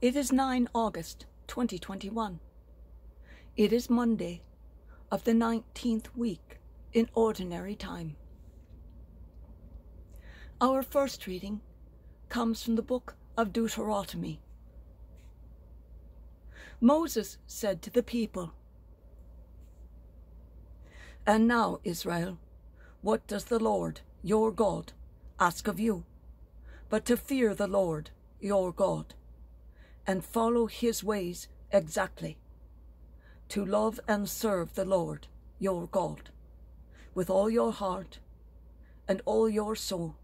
It is 9 August 2021. It is Monday of the 19th week in Ordinary Time. Our first reading comes from the book of Deuteronomy. Moses said to the people, And now, Israel, what does the Lord, your God, ask of you? But to fear the Lord, your God and follow his ways exactly, to love and serve the Lord your God with all your heart and all your soul,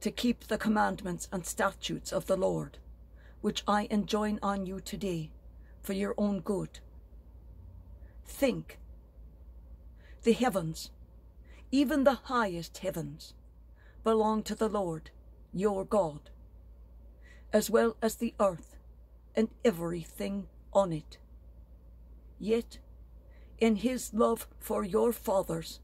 to keep the commandments and statutes of the Lord, which I enjoin on you today for your own good. Think. The heavens, even the highest heavens, belong to the Lord your God as well as the earth and everything on it. Yet, in his love for your fathers,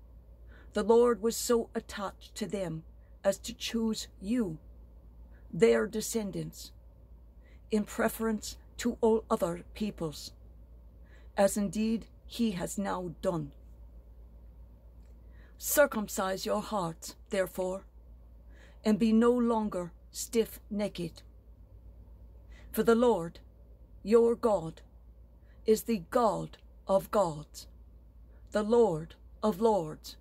the Lord was so attached to them as to choose you, their descendants, in preference to all other peoples, as indeed he has now done. Circumcise your hearts, therefore, and be no longer stiff necked for the Lord, your God, is the God of gods, the Lord of lords,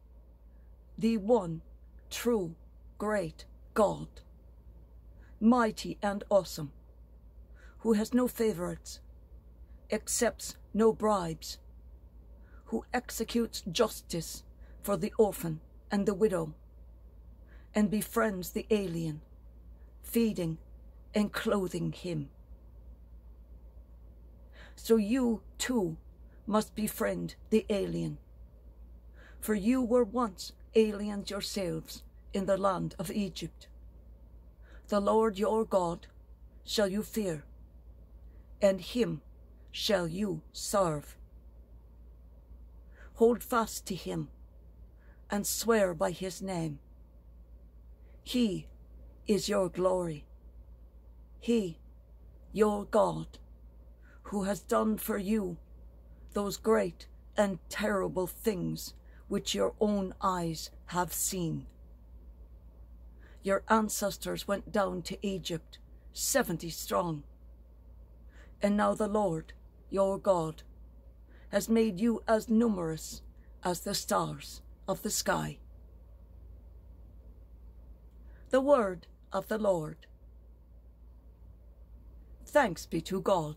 the one true great God, mighty and awesome, who has no favorites, accepts no bribes, who executes justice for the orphan and the widow, and befriends the alien, feeding and clothing him so you, too, must befriend the alien. For you were once aliens yourselves in the land of Egypt. The Lord your God shall you fear, and him shall you serve. Hold fast to him, and swear by his name. He is your glory. He, your God who has done for you those great and terrible things which your own eyes have seen. Your ancestors went down to Egypt, seventy strong. And now the Lord, your God, has made you as numerous as the stars of the sky. The word of the Lord. Thanks be to God.